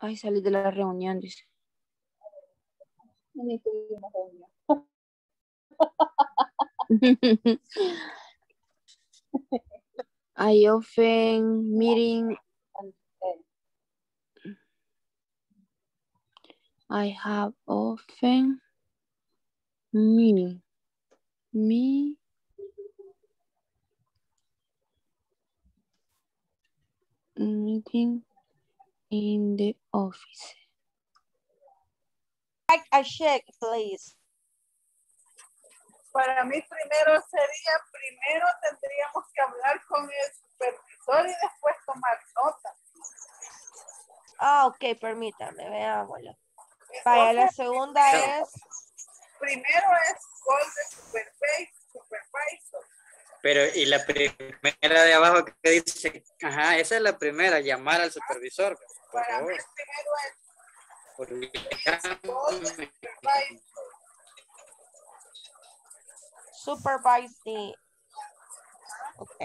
Ay, salí de la reunión, dice. I often meeting I have often meeting me meeting in the office. Like a check, please. Para mí primero sería, primero tendríamos que hablar con el supervisor y después tomar nota. Ah, ok, permítame, veámoslo. Vaya, la segunda es... Primero es call de supervisor. Pero, y la primera de abajo que dice, ajá, esa es la primera, llamar al supervisor. Por Para favor. mí primero es Porque-. Supervise the... Ok,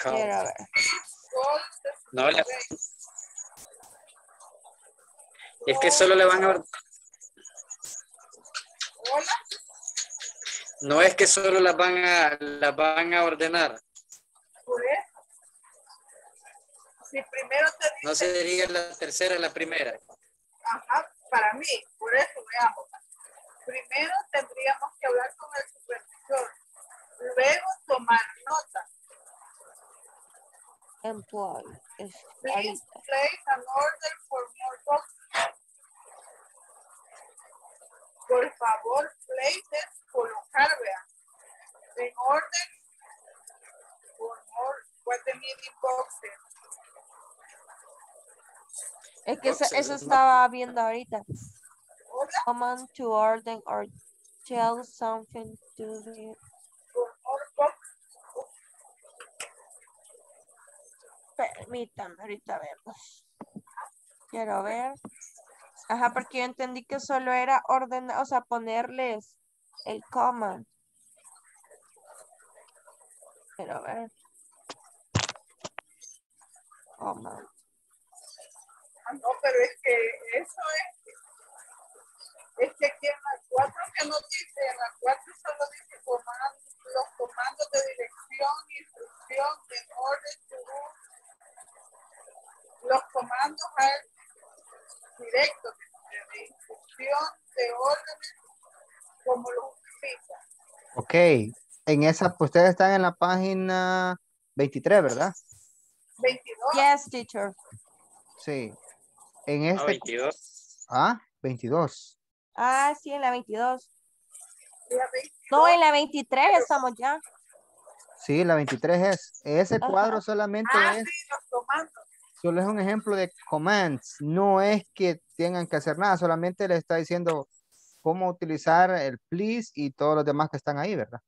quiero ver. No, la- es que solo le van a Hola, no es que solo las van a las van a ordenar, por eso. Si primero te dice, no sería la tercera la primera. ajá, para mí, por eso veamos. Primero tendríamos que hablar con el supervisor, luego tomar nota. Employee. es Please place an order for more boxes. Por favor, places, colocar, vean. En orden for more, what the meeting boxes. Es que eso, eso estaba viendo ahorita. Command to order or tell something to the... Permítame, ahorita vemos. Quiero ver. Ajá, porque yo entendí que solo era ordenar, o sea, ponerles el command. Quiero ver. Command. Ah, no, pero es que eso es. Es que aquí en la 4 que no dice, en la 4 solo dice comando, los comandos de dirección, instrucción, de orden, to do. Los comandos directos de, de instrucción, de órdenes, como lo utiliza. Ok, en esa, pues, ustedes están en la página 23, ¿verdad? 22. Yes, teacher. Sí. En Ah, este, 22. ah, 22. Ah, sí, en la 22. la 22, No, en la 23 estamos ya. Sí, la 23 es. Ese Ajá. cuadro solamente Ah, es, sí, los comandos. solo es un ejemplo de commands. No es que tengan que hacer nada, solamente le está diciendo cómo utilizar el please y todos los demás que están ahí, ¿verdad?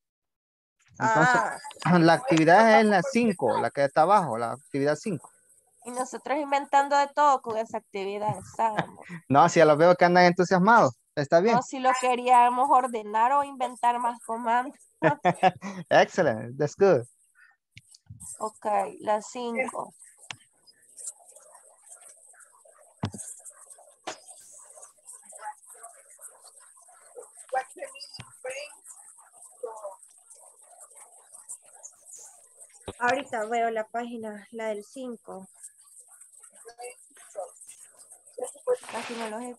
Entonces, Ah, la actividad es la 5, la que está abajo, la actividad 5. Y nosotros inventando de todo con esa actividad. estábamos. No, si ya los veo que andan entusiasmados. Está bien. No, si lo queríamos ordenar o inventar más comandos. Excellent. That's good. Ok, la 5. What the meeting brings. So, Ahorita veo la página, la del 5. Casi no.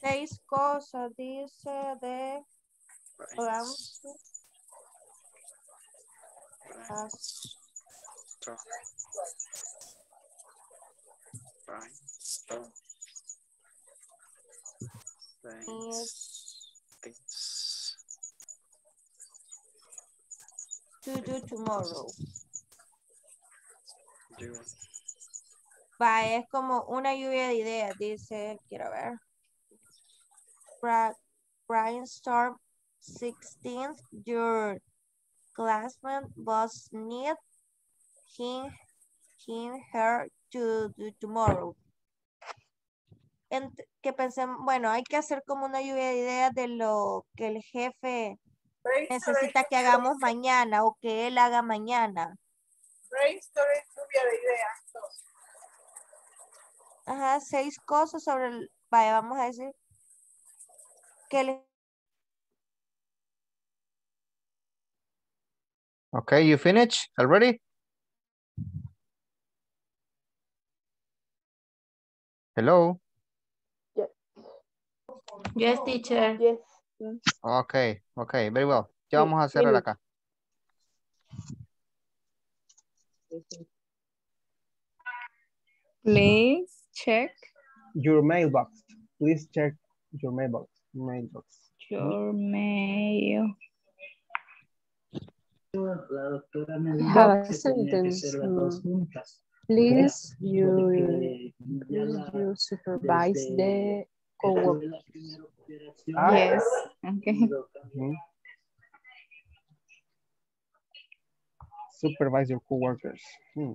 Seis cosas, dice de... Brian. Things. To do tomorrow. Do. Va, es como una lluvia de ideas, dice, quiero ver. Bra brainstorm 16th, your classmate was need him, him, her to do tomorrow. Que pensemos, bueno, hay que hacer como una lluvia de ideas de lo que el jefe necesita es que hagamos mañana o que él haga mañana. lluvia de ideas. Ajá, seis cosas sobre el, vaya, vamos a decir que el Okay, you finish already? Hello? Yes, teacher. Yes. Okay, okay, very well. Ya Sí, vamos a cerrar acá. Please check Your mailbox. Please check your mailbox. Mailbox. your mail. Have a sentence. Please, you, please you supervise the coworker. Ah, Yes. Okay. Supervise your coworkers. Hmm.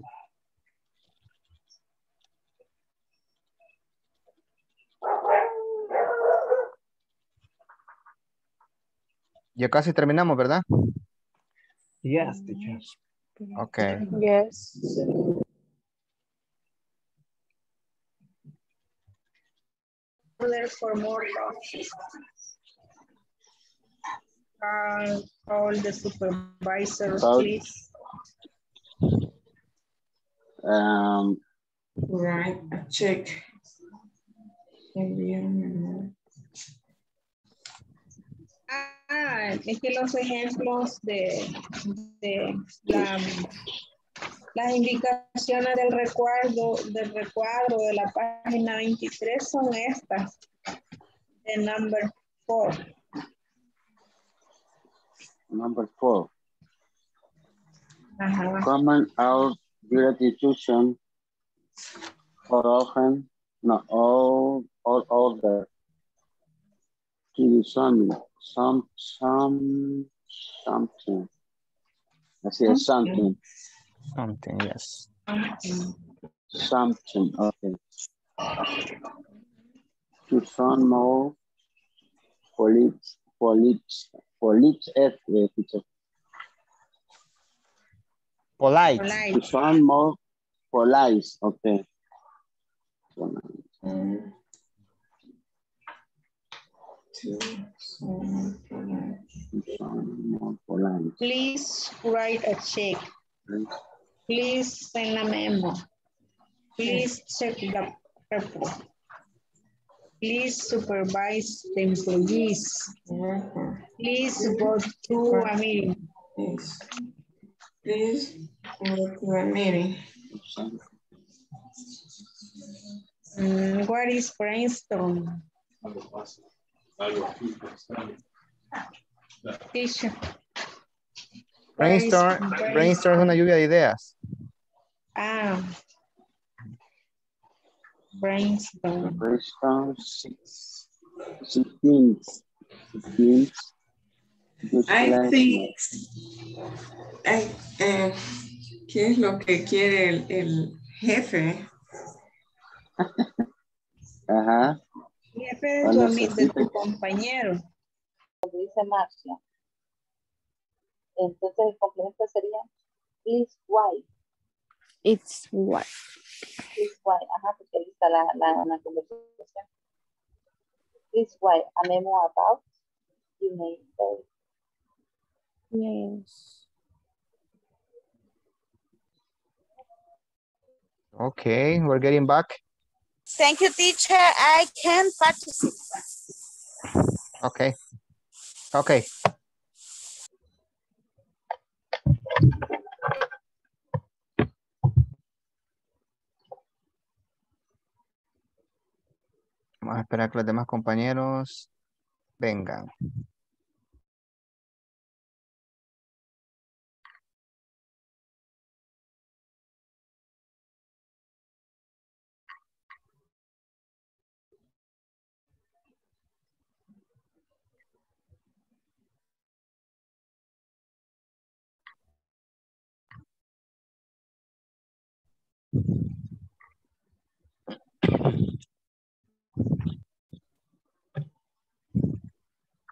Ya casi terminamos, ¿verdad? Yes, teacher. Okay. Yes. Order for more coffee. Uh, call the supervisor, Call. please. Um, Right, a check. Ah, es que los ejemplos de, de la, las indicaciones del recuadro, del recuadro de la página 23 son estas. De number four. number four, Ajá. comment out gratitude for often, not all, all order. To some, some, some, something. Así es, something, Something, yes. something, okay. To sound more polite, polite, polite, eh, teacher. Polite. To sound more polite, okay. To sound more polite. Please write a check. Please send a memo. Please check the report. Please supervise the employees. Please go to a meeting. Yes. Please, go to a meeting. Mm, what is brainstorm? Teacher. Brainstorm, brainstorm es una lluvia de ideas. Ah. Brainstorm. Brainstorm six, sixteen, sixteen. Good I plan. think, I, eh, ¿qué es lo que quiere el, el jefe? Ajá. Jefe de tu, Cuando ami- se de tu dice- compañero. dice Marcia. Entonces el complemento sería please why, It's what? It's why, ajá, porque ahí está la, la, la conversación. Please why, a memo about you may say. Yes. Okay, we're getting back. Thank you, teacher. I can participate. Okay. Okay. Vamos a esperar que los demás compañeros vengan.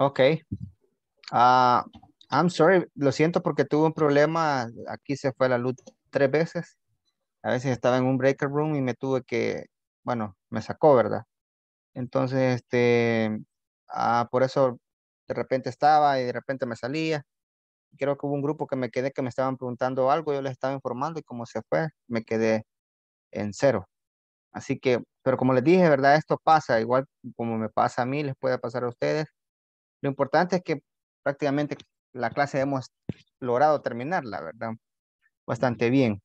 Ok. Ah, I'm sorry, lo siento porque tuve un problema. Aquí se fue la luz tres veces. A veces estaba en un breaker room y me tuve que, bueno, me sacó, ¿verdad? Entonces, este, ah, por eso de repente estaba y de repente me salía. Creo que hubo un grupo que me quedé que me estaban preguntando algo, yo les estaba informando y como se fue, me quedé en cero. Así que, pero como les dije, ¿verdad? Esto pasa, igual como me pasa a mí, les puede pasar a ustedes. Lo importante es que prácticamente la clase hemos logrado terminarla, ¿verdad? Bastante bien.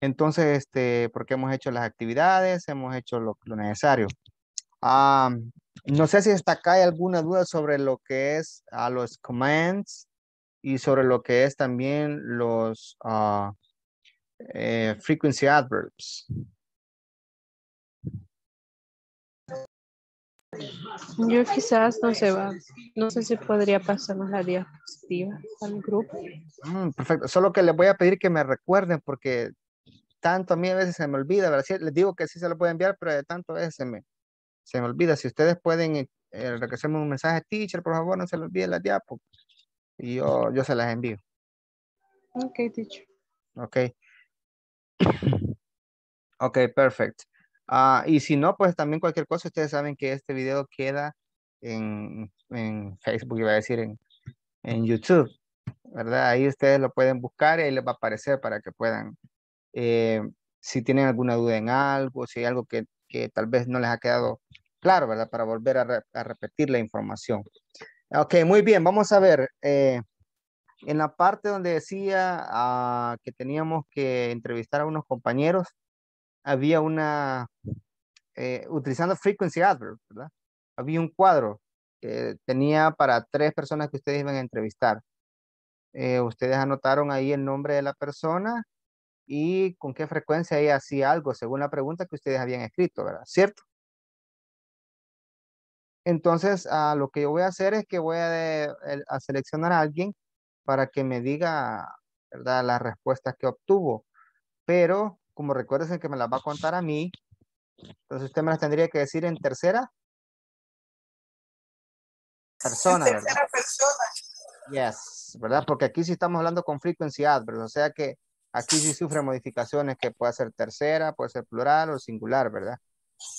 Entonces, este, porque hemos hecho las actividades, hemos hecho lo, lo necesario. Ah, no sé si hasta acá hay alguna duda sobre lo que es a los commands y sobre lo que es también los ah, eh, frequency adverbs. Yo quizás no se va. No sé si podría pasarnos la diapositiva al grupo. Mm, perfecto. Solo que les voy a pedir que me recuerden porque tanto a mí a veces se me olvida. ¿verdad? Sí, les digo que sí se lo puedo enviar, pero de tanto a veces se me, se me olvida. Si ustedes pueden eh, eh, regresarme un mensaje, teacher, por favor, no se les olvide la diapo. Y yo, yo se las envío. Ok, teacher. Ok. Ok, perfecto. Ah, y si no, pues también cualquier cosa, ustedes saben que este video queda en, en Facebook, iba a decir, en, en YouTube, ¿verdad? Ahí ustedes lo pueden buscar y ahí les va a aparecer para que puedan, eh, si tienen alguna duda en algo, si hay algo que, que tal vez no les ha quedado claro, ¿verdad? Para volver a, re- a repetir la información. Ok, muy bien, vamos a ver. eh, en la parte donde decía ah, que teníamos que entrevistar a unos compañeros, había una, eh, utilizando frequency adverb, ¿verdad? Había un cuadro que tenía para tres personas que ustedes iban a entrevistar. Eh, ustedes anotaron ahí el nombre de la persona y con qué frecuencia ella hacía algo según la pregunta que ustedes habían escrito, ¿verdad? ¿Cierto? Entonces, ah, lo que yo voy a hacer es que voy a, a seleccionar a alguien para que me diga, ¿verdad? Las respuestas que obtuvo. Pero, como recuerden que me las va a contar a mí, entonces usted me las tendría que decir en tercera persona, ¿verdad? Tercera persona. Yes, ¿verdad? Porque aquí sí estamos hablando con frequency adverbs, o sea que aquí sí sufre modificaciones que puede ser tercera, puede ser plural o singular, ¿verdad?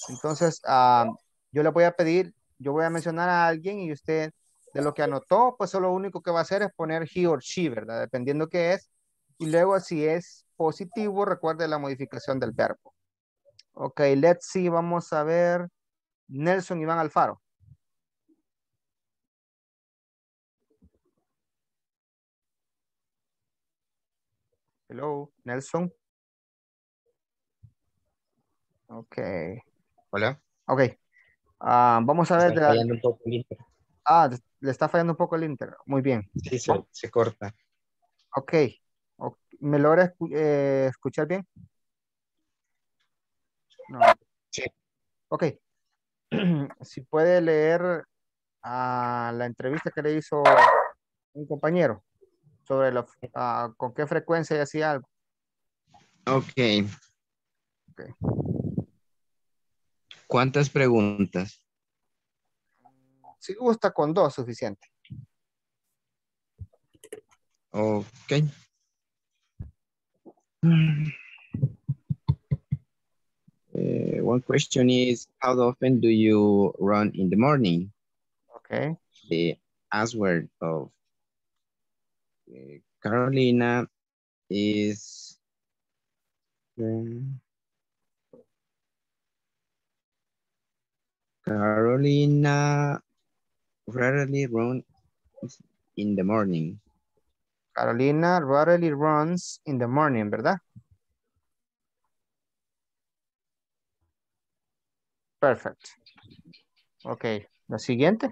Entonces, ah, yo le voy a pedir, yo voy a mencionar a alguien y usted de lo que anotó, pues lo único que va a hacer es poner he or she, ¿verdad? Dependiendo qué es. Y luego si es positivo, recuerde la modificación del verbo. Ok, let's see, vamos a ver. Nelson Iván Alfaro. Hello, Nelson. Ok. Hola. Ok. Ah, vamos a ver. La- fallando un poco el inter. Ah, le está fallando un poco el inter. Muy bien. Sí, se, se corta. Ok. ¿Me logra escu- eh, escuchar bien? No. Sí. Ok. si puede leer ah, la entrevista que le hizo un compañero sobre ah, con qué frecuencia hacía algo. Ok. Ok. ¿Cuántas preguntas? Si gusta con dos, suficiente. Ok. Uh, one question is, how often do you run in the morning? Okay. The answer of uh, Carolina is um, Carolina rarely runs in the morning. Carolina rarely runs in the morning, ¿verdad? Perfect. Ok, la siguiente.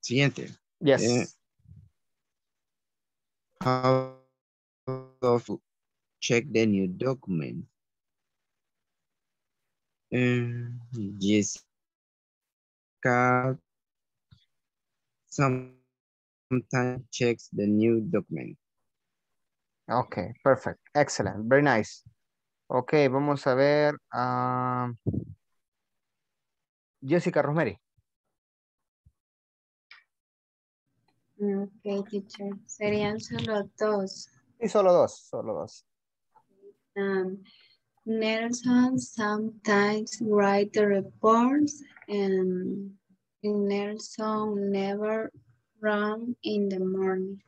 Siguiente. Yes. Eh, how of check the new document? Um, Jessica sometimes checks the new document. Okay, perfect. Excellent. Very nice. Ok, vamos a ver a Jessica Rosemary. Mm, ok, teacher. Serían solo dos. Y solo dos, solo dos. Um, Nelson sometimes write the reports and Nelson never run in the morning.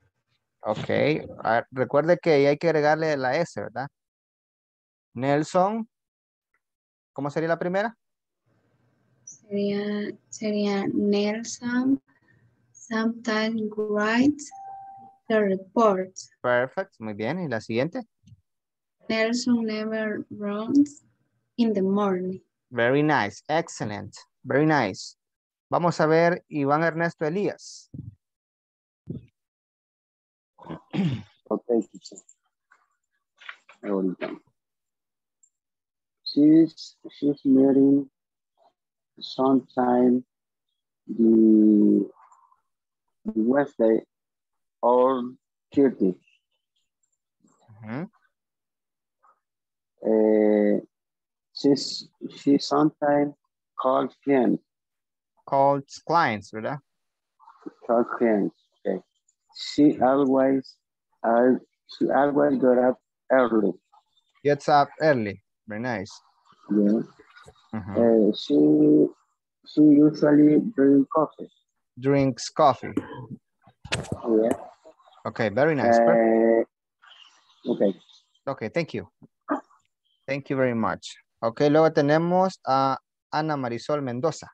Ok, ah, recuerde que ahí hay que agregarle la S, ¿verdad? Nelson, ¿cómo sería la primera? Sería, sería Nelson sometimes writes the reports. Perfect, muy bien. ¿Y la siguiente? Nelson never runs in the morning. Very nice, excellent, very nice. Vamos a ver Iván Ernesto Elías. Okay, teacher. Ahorita. She's she's meeting sometime the, Wednesday or Tuesday. Ujú. Uh, she's she sometimes calls friends. Called clients, ¿verdad? Calls friends. She always uh, she always got up early. Gets up early, very nice. Yeah. Ujú. Uh, she she usually drinks coffee. Drinks coffee. Yeah. Okay, very nice. Uh, okay. Okay, thank you. Thank you very much. Okay, luego tenemos a Ana Marisol Mendoza.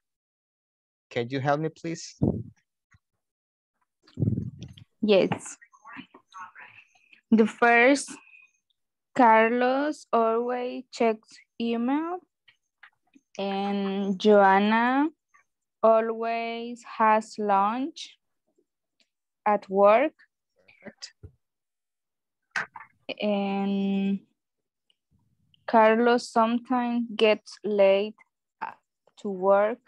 Can you help me, please? Yes. The first, Carlos always checks email. And Joanna always has lunch at work. And Carlos sometimes gets late to work.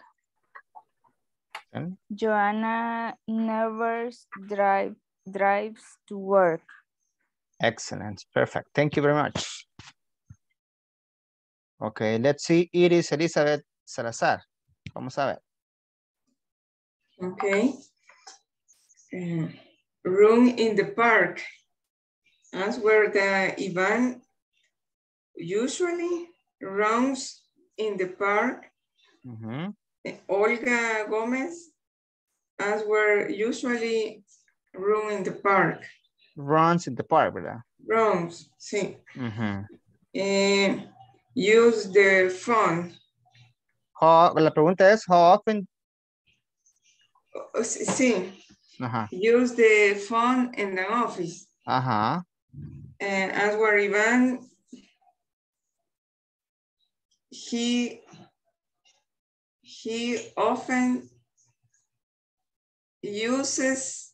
Okay. Joanna never drive, drives to work. Excellent, perfect. Thank you very much. Okay, let's see. Iris Elizabeth Salazar. Vamos a ver. Okay. Uh, room in the park. That's where the Ivan usually runs in the park. Ujú. Olga Gomez, as were usually room in the park. Runs in the park, ¿verdad? Runs, sí. Ujú. Eh, use the phone. How- la pregunta es, how often? Oh, sí. Ajá, Use the phone in the office. ajá. And as were Ivan, he he often uses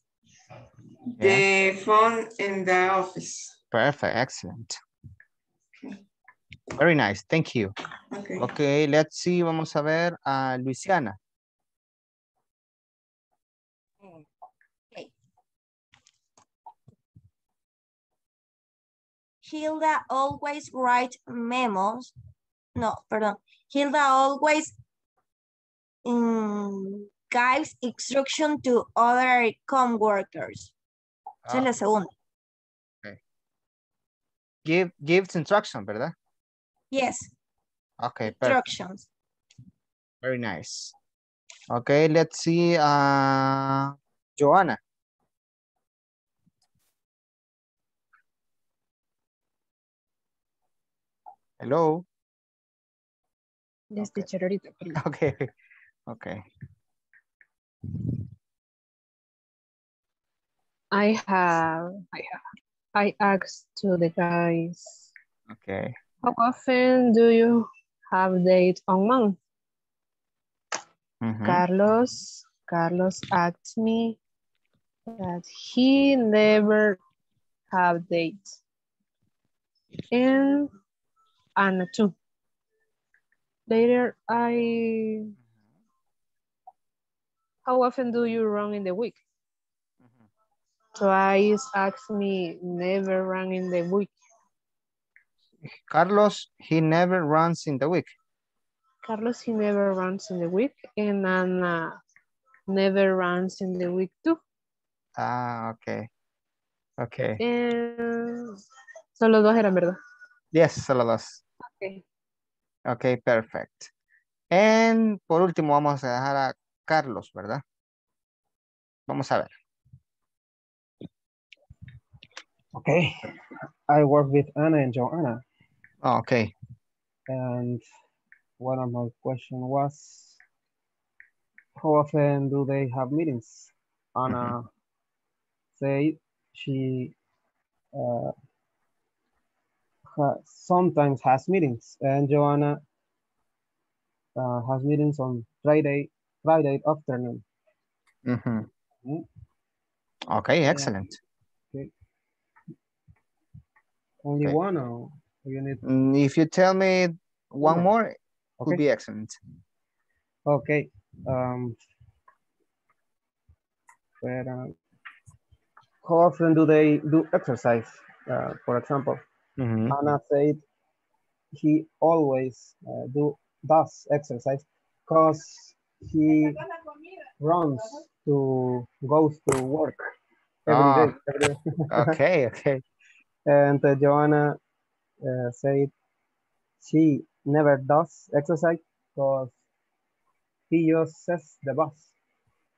the phone in the office. Perfect, excellent. Okay. Very nice, thank you. Okay. Okay, let's see, vamos a ver a Luisiana. Hilda always writes memos. No, perdón. Hilda always mm, gives instruction to other coworkers. Esa es la segunda. Give, gives instruction, ¿verdad? Yes, Okay, perfect. instructions. Very nice. Okay, let's see, uh, Joanna. Hello. Yes, teacher, ahorita. Okay, okay. I have, I have, I asked to the guys, Okay. how often do you have date on month? Mhm. Carlos, Carlos asked me that he never have date. And Anna too. Later, I, how often do you run in the week? Twice asked me, never run in the week. Carlos, he never runs in the week. Carlos, he never runs in the week. And Anna never runs in the week too. Ah, okay. Okay. Eh, solo dos eran, ¿verdad? Yes, solo dos. Okay. Okay, perfect. And por último vamos a dejar a Carlos, ¿verdad? Vamos a ver. Okay. I work with Anna and Joanna. Oh, okay. And one of my question was, how often do they have meetings? Anna said she uh, ha- sometimes has meetings, and Joanna uh, has meetings on Friday, Friday afternoon. Mhm. Mm. Okay, excellent. Okay. Only Okay. one, or you need? Mm, If you tell me one more, it would Okay. be excellent. Okay. Um, but, uh, how often do they do exercise? Uh, for example, Mhm. Anna said he always uh, do does exercise because he runs to goes to work every Ah. day. every day. Okay, okay. And uh, Joanna uh, said she never does exercise because he uses the bus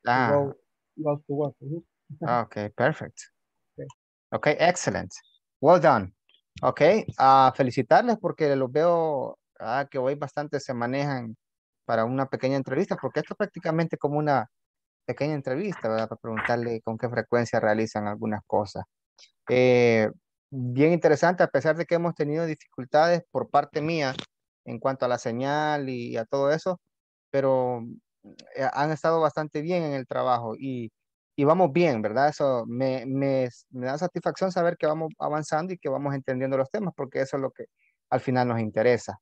to Ah, go goes to work. Mhm. okay, perfect. Okay. Okay, excellent. Well done. Okay, ah, felicitarles porque los veo ah, que hoy bastante se manejan para una pequeña entrevista, porque esto es prácticamente como una pequeña entrevista, ¿verdad? Para preguntarle con qué frecuencia realizan algunas cosas. Eh, bien interesante, a pesar de que hemos tenido dificultades por parte mía en cuanto a la señal y a todo eso, pero eh, han estado bastante bien en el trabajo y, y vamos bien, ¿verdad? Eso me, me, me da satisfacción saber que vamos avanzando y que vamos entendiendo los temas, porque eso es lo que al final nos interesa,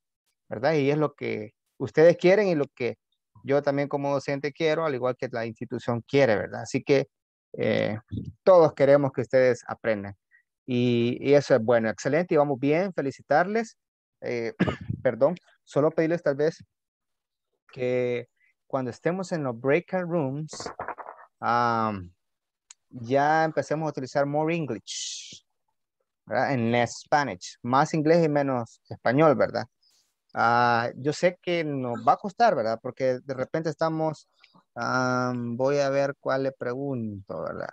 ¿verdad? Y es lo que ustedes quieren y lo que yo también como docente quiero, al igual que la institución quiere, ¿verdad? Así que eh, todos queremos que ustedes aprendan. Y, y eso es bueno, excelente, y vamos bien, felicitarles. Eh, perdón, solo pedirles tal vez que cuando estemos en los breakout rooms, um, ya empecemos a utilizar more English, ¿verdad? En less Spanish, más inglés y menos español, ¿verdad? Ah, yo sé que nos va a costar, ¿verdad? Porque de repente estamos, um, voy a ver cuál le pregunto, ¿verdad?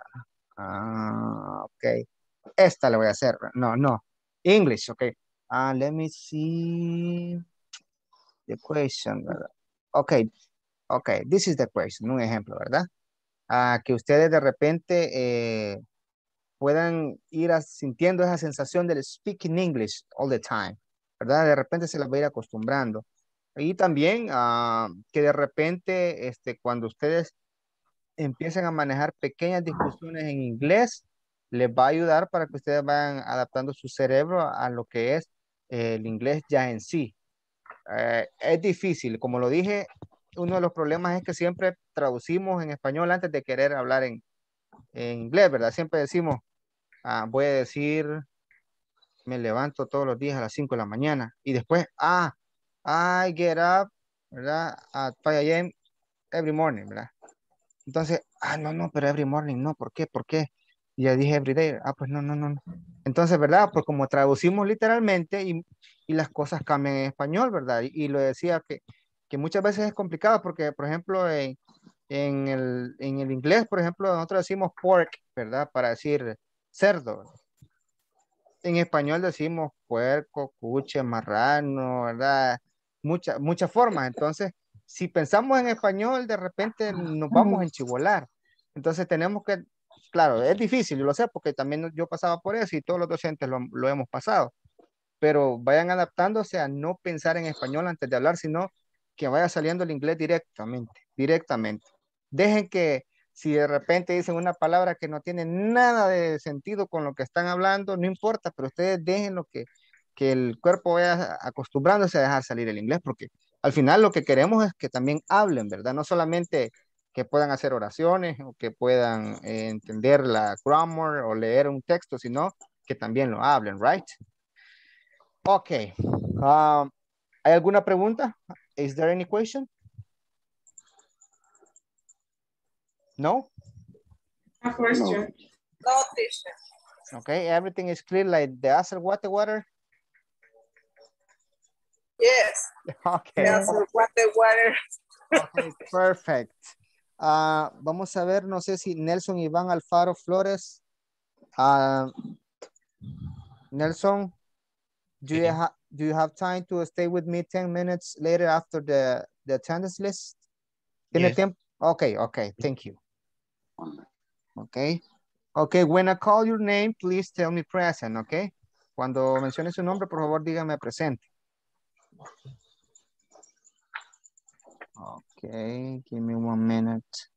Ah, ok. Esta le voy a hacer. No, no. English, ok. Ah, let me see the question, ¿verdad? Ok, ok. This is the question, un ejemplo, ¿verdad? Que ustedes de repente eh, puedan ir sintiendo esa sensación del speaking English all the time, ¿verdad? De repente se las va a ir acostumbrando. Y también ah, que de repente, este, cuando ustedes empiecen a manejar pequeñas discusiones en inglés, les va a ayudar para que ustedes vayan adaptando su cerebro a, lo que es eh, el inglés ya en sí. Eh, es difícil, como lo dije, uno de los problemas es que siempre traducimos en español antes de querer hablar en, en inglés, ¿verdad? Siempre decimos, ah, voy a decir, me levanto todos los días a las 5 de la mañana y después, ah, I get up, ¿verdad? At 5 a.m. every morning, ¿verdad? Entonces, ah, no, no, pero every morning, no, ¿por qué? ¿Por qué? Y dije every day, ah, pues no, no, no. no. Entonces, ¿verdad? Pues como traducimos literalmente y, y las cosas cambian en español, ¿verdad? Y, y lo decía que, que muchas veces es complicado porque, por ejemplo, en, en, el, en el inglés, por ejemplo, nosotros decimos pork, ¿verdad? Para decir cerdo. En español decimos puerco, cuche, marrano, ¿verdad? Muchas, muchas formas. Entonces, si pensamos en español, de repente nos vamos a enchivolar. Entonces tenemos que, claro, es difícil, yo lo sé, porque también yo pasaba por eso y todos los docentes lo, lo hemos pasado. Pero vayan adaptándose a no pensar en español antes de hablar, sino que vaya saliendo el inglés directamente, directamente. Dejen que si de repente dicen una palabra que no tiene nada de sentido con lo que están hablando, no importa, pero ustedes dejen lo que, que el cuerpo vaya acostumbrándose a dejar salir el inglés, porque al final lo que queremos es que también hablen, ¿verdad? No solamente que puedan hacer oraciones o que puedan eh, entender la grammar o leer un texto, sino que también lo hablen, right? Ok. Um, ¿Hay alguna pregunta? Is there any question? No? A question. No, teacher. Okay, everything is clear like the answer what the water? Yes. Okay. The water. Okay, perfect. Ah, vamos a ver, no sé si Nelson Iván Alfaro Flores. ah, Nelson, do you, ha do you have time to stay with me 10 minutes later after the, the attendance list? ¿Tiene Yes. tiempo? Okay, okay, thank you. Okay. Okay, when I call your name, please tell me present, okay? Cuando mencione su nombre, por favor, dígame presente. Okay, give me one minute.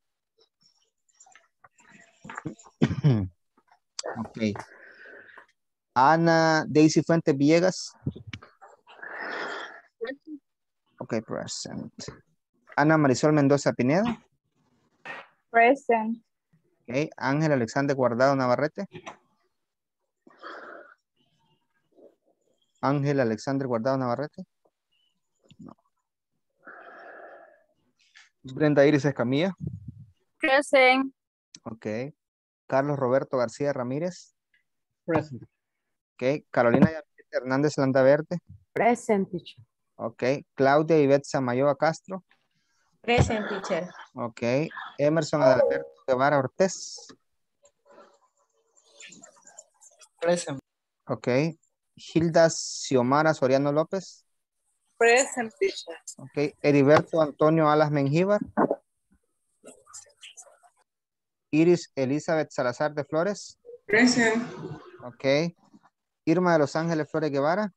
okay. Ana Daisy Fuente Villegas. Okay, present. Ana Marisol Mendoza Pineda. Present. Okay. Ángel Alexander Guardado Navarrete. Ángel Alexander Guardado Navarrete. Brenda Iris Escamilla. Present. Ok. Carlos Roberto García Ramírez. Present. Ok. Carolina Hernández Landaverde. Present, teacher. Ok. Claudia Ivette Samayoa Castro. Present, teacher. Ok. Emerson Adalberto Guevara Ortiz. Present. Ok. Hilda Xiomara Soriano López. Present, teacher. Ok. Heriberto Antonio Alas Mengíbar. Iris Elizabeth Salazar de Flores. Present. Ok. Irma de Los Ángeles Flores Guevara.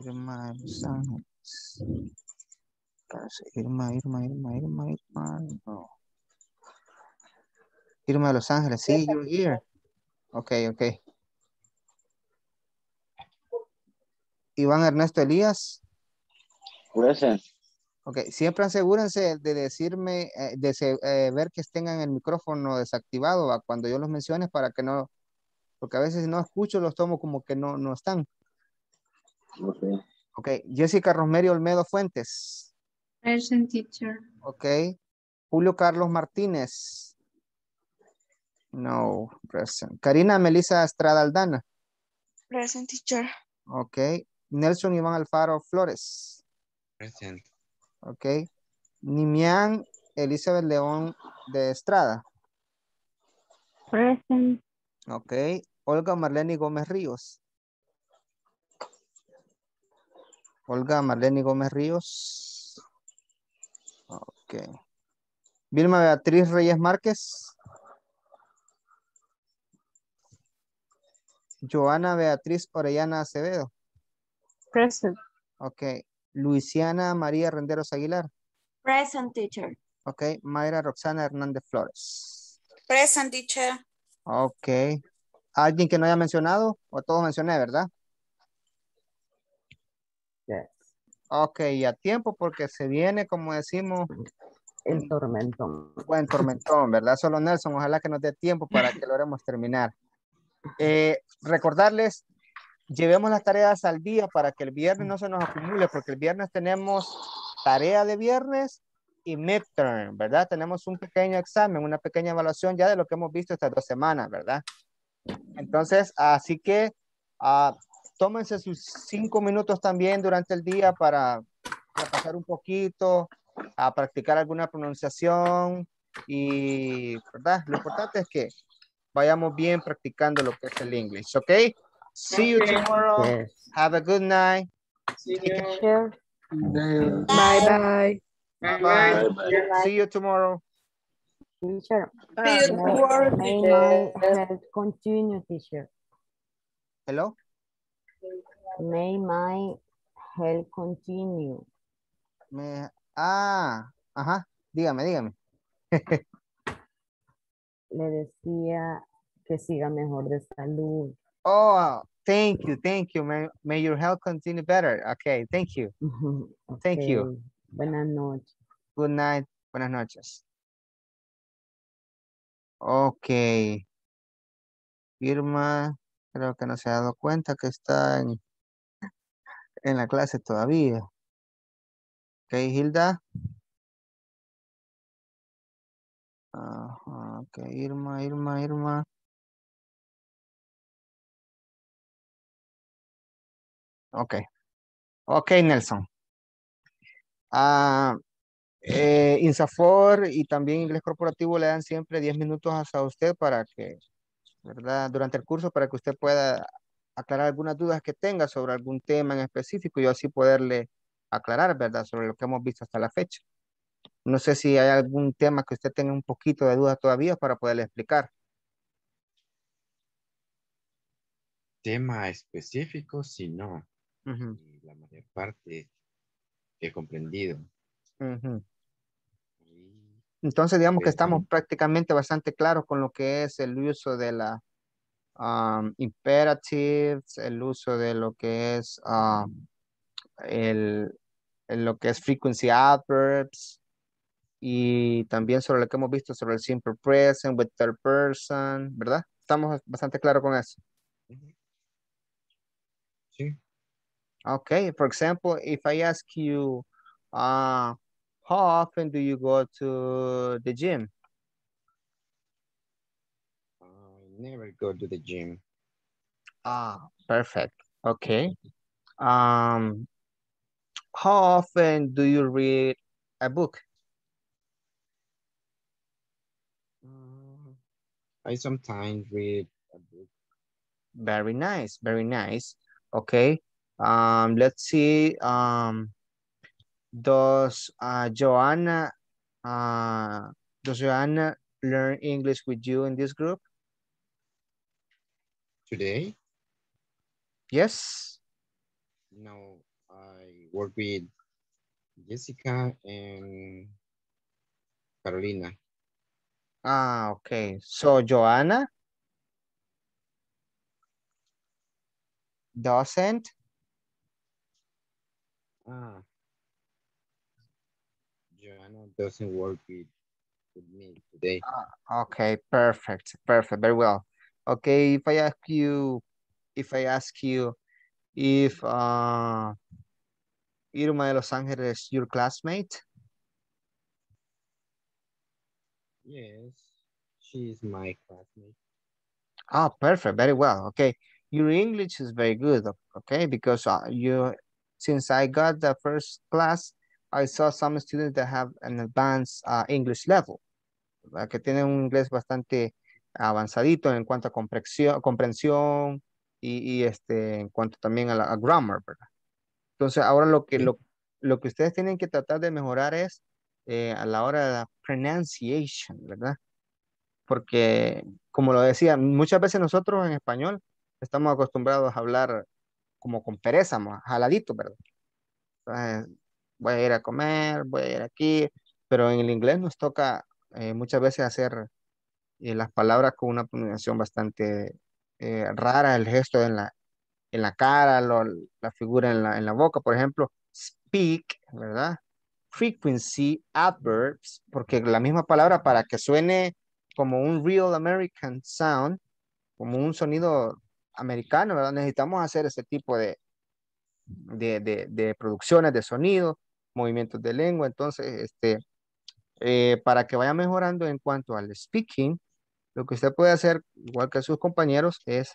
Irma de Los Ángeles. Irma, Irma, Irma, Irma, Irma. No. Irma de Los Ángeles. Sí, you're here. Ok, ok. Iván Ernesto Elías. Present. Ok, siempre asegúrense de decirme, eh, de se- eh, ver que tengan el micrófono desactivado ¿va? cuando yo los mencione para que no, porque a veces si no escucho los tomo como que no, no están. Ok. Ok, Jessica Rosemary Olmedo Fuentes. Present teacher. Ok. Julio Carlos Martínez. No, present. Karina Melissa Estrada Aldana. Present teacher. Ok. Nelson Iván Alfaro Flores. Present. Ok. Nimian Elizabeth León de Estrada. Present. Ok. Olga Marlene Gómez Ríos. Olga Marlene Gómez Ríos. Ok. Vilma Beatriz Reyes Márquez. Joana Beatriz Orellana Acevedo. Present. Ok. Luisiana María Renderos Aguilar. Present, teacher. Ok. Mayra Roxana Hernández Flores. Present teacher. Ok. ¿Alguien que no haya mencionado? O todos mencioné, ¿verdad? Yes. Ok, y a tiempo porque se viene, como decimos, El tormentón. buen tormentón, ¿verdad? Solo Nelson, ojalá que nos dé tiempo para que logremos terminar. Eh, recordarles, llevemos las tareas al día para que el viernes no se nos acumule, porque el viernes tenemos tarea de viernes y midterm, ¿verdad? Tenemos un pequeño examen, una pequeña evaluación ya de lo que hemos visto estas dos semanas, ¿verdad? Entonces, así que ah, tómense sus cinco minutos también durante el día para repasar un poquito, a practicar alguna pronunciación y, ¿verdad? Lo importante es que vayamos bien practicando lo que es el English, ¿ok? See you tomorrow. Yes. Have a good night. See you. Sure. Bye bye. Bye Bye. bye. See you tomorrow. Teacher, See you may, tomorrow, may teacher. my health continue, teacher. Hello? May my health continue. Me... Ah, ajá. Dígame, dígame. Le decía que siga mejor de salud. Oh, thank you, thank you. May, may your health continue better. Okay, thank you. Thank you. Buenas noches. Good night. Buenas noches. Ok. Irma, creo que no se ha dado cuenta que está en, en la clase todavía. Ok, Hilda. Ajá, ok, Irma, Irma, Irma. Ok. Ok, Nelson. Ah, eh, Insafor y también Inglés Corporativo le dan siempre 10 minutos hasta usted para que, ¿verdad? Durante el curso para que usted pueda aclarar algunas dudas que tenga sobre algún tema en específico y así poderle aclarar, ¿verdad? Sobre lo que hemos visto hasta la fecha. No sé si hay algún tema que usted tenga un poquito de duda todavía para poderle explicar. Tema específico, si no. Y la mayor parte que he comprendido. Entonces, digamos que estamos prácticamente bastante claros con lo que es el uso de la um, imperatives, el uso de lo que es um, el, el- lo que es frequency adverbs y también sobre lo que hemos visto sobre el simple present with third person, ¿verdad? Estamos bastante claros con eso. Sí. Okay, for example, if I ask you, uh, how often do you go to the gym? I never go to the gym. Ah, perfect. Okay. Um, how often do you read a book? I sometimes read a book. Very nice, very nice. Okay. Um, let's see. Um, does uh, Joanna, uh, does Joanna learn English with you in this group? Today? Yes. No, I work with Jessica and Carolina. Ah, okay. So Joanna doesn't Ah. Joanna doesn't work with, with me today. Ah, Okay, perfect, perfect, very well. Okay, if I ask you, if I ask you if uh, Irma de Los Angeles your classmate, Yes, she's my classmate. ah, perfect, very well. Okay, your English is very good. Okay, because uh, you, since I got the first class, I saw some students that have an advanced uh, English level, ¿verdad? que tienen un inglés bastante avanzadito en cuanto a comprensión, comprensión y, y, este, en cuanto también a la a grammar, ¿verdad? Entonces, ahora lo que, lo, lo que ustedes tienen que tratar de mejorar es eh, a la hora de la pronunciation, ¿verdad? Porque, como lo decía, muchas veces nosotros en español estamos acostumbrados a hablar como con pereza, mo- jaladito, ¿verdad? Voy a ir a comer, voy a ir aquí, pero en el inglés nos toca eh, muchas veces hacer eh, las palabras con una pronunciación bastante eh, rara, el gesto en la, en la cara, lo- la figura en la, en la boca, por ejemplo, speak, ¿verdad? Frequency, adverbs, porque la misma palabra para que suene como un real American sound, como un sonido americano. Necesitamos hacer ese tipo de, de, producciones de sonido, movimientos de lengua, entonces, este, eh, para que vaya mejorando en cuanto al speaking, lo que usted puede hacer, igual que sus compañeros, es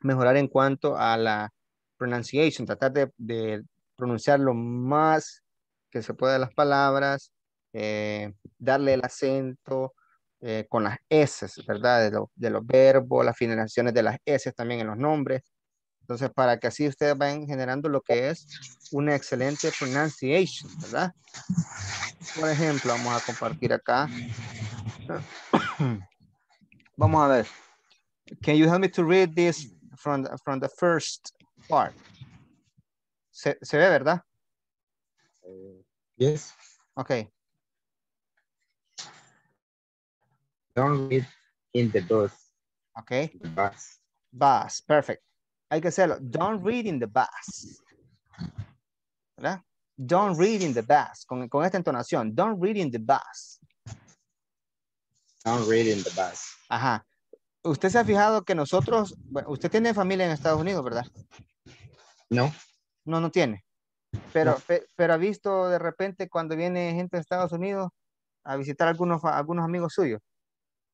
mejorar en cuanto a la pronunciation, tratar de, de pronunciar lo más que se pueda las palabras, eh, darle el acento eh, con las S, ¿verdad? De, lo- de los verbos, las finalizaciones de las S también en los nombres. Entonces, para que así ustedes vayan generando lo que es una excelente pronunciation, ¿verdad? Por ejemplo, vamos a compartir acá. Vamos a ver. Can you help me to read this from the, from the first part? Se, se ve, ¿verdad? Yes, Okay. Don't read in the bus. Okay. The bus. Bus. Perfect. Hay que hacerlo. Don't read in the bus. ¿Verdad? Don't read in the bus. Con, con esta entonación. Don't read in the bus. Don't read in the bus. Ajá. Usted se ha fijado que nosotros, bueno, usted tiene familia en Estados Unidos, ¿verdad? No. No, no tiene. Pero, No. pe- pero ha visto de repente cuando viene gente de Estados Unidos a visitar algunos, algunos amigos suyos,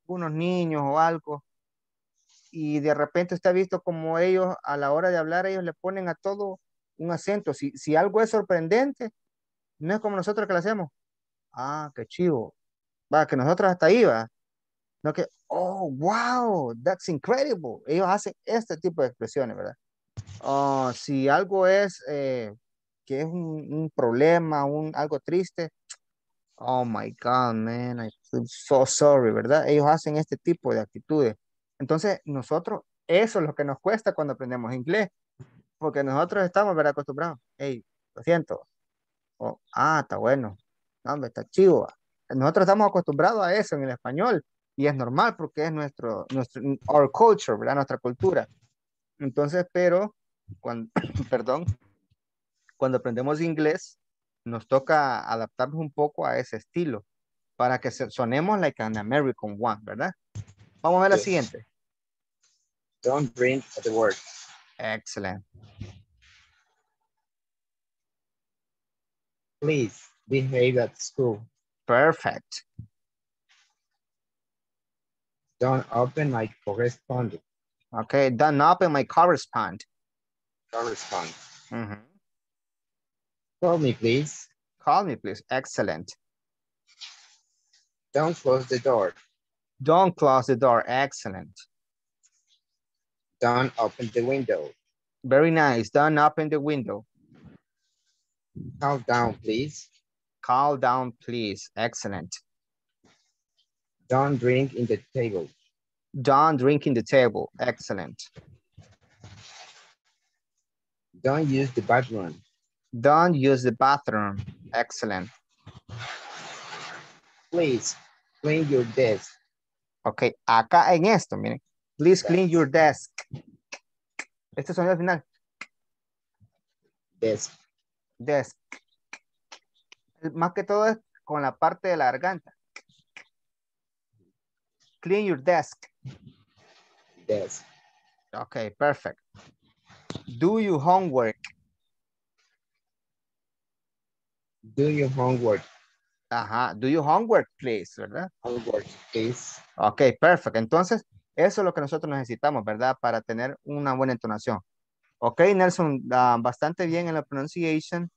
unos niños o algo, y de repente usted ha visto como ellos a la hora de hablar, ellos le ponen a todo un acento. Si, si algo es sorprendente, no es como nosotros que lo hacemos. Ah, qué chivo. Va, que nosotros hasta ahí va. No que, oh, wow, that's incredible. Ellos hacen este tipo de expresiones, ¿verdad? Oh, si algo es eh, que es un, un problema, un, algo triste, oh my God, man, I feel so sorry, ¿verdad? Ellos hacen este tipo de actitudes. Entonces, nosotros, eso es lo que nos cuesta cuando aprendemos inglés, porque nosotros estamos, ¿verdad? Acostumbrados. Hey, lo siento. Oh, ah, está bueno. No, hombre, está chivo. Nosotros estamos acostumbrados a eso en el español y es normal porque es nuestro, nuestro, our culture, ¿verdad? Nuestra cultura. Entonces, pero, cuando, perdón, cuando aprendemos inglés, nos toca adaptarnos un poco a ese estilo para que sonemos like an American one, ¿verdad? Vamos a ver la siguiente. Don't drink at the work. Excellent. Please behave at school. Perfect. Don't open my correspondence. Okay, don't open my correspond. Correspond. Mm -hmm. Call me, please. Call me, please. Excellent. Don't close the door. Don't close the door. Excellent. Don't open the window. Very nice. Don't open the window. Calm down, please. Calm down, please. Excellent. Don't drink in the table. Don't drink in the table. Excellent. Don't use the bathroom. Don't use the bathroom. Excellent. Please clean your desk. Ok, acá en esto, miren. Please clean your desk. Este sonido al final. Desk. Desk. Más que todo es con la parte de la garganta. Clean your desk. Desk. Okay, perfect. Do your homework. Do your homework. Ajá, do your homework, please, ¿verdad? Homework, please. Ok, perfecto. Entonces, eso es lo que nosotros necesitamos, ¿verdad? Para tener una buena entonación. Ok, Nelson, uh, bastante bien en la pronunciation.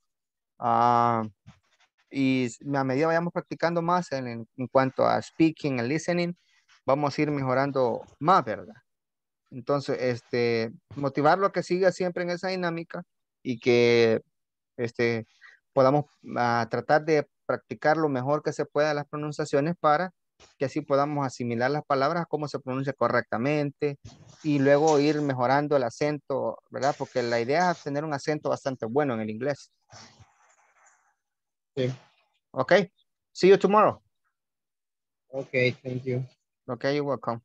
Uh, y a medida vayamos practicando más en cuanto a speaking and listening, vamos a ir mejorando más, ¿verdad? Entonces, este, motivarlo a que siga siempre en esa dinámica y que este, podamos uh, tratar de practicar lo mejor que se pueda las pronunciaciones para que así podamos asimilar las palabras, cómo se pronuncia correctamente y luego ir mejorando el acento, ¿verdad? Porque la idea es tener un acento bastante bueno en el inglés. Sí. Ok. See you tomorrow. Okay, thank you. Okay, you're welcome.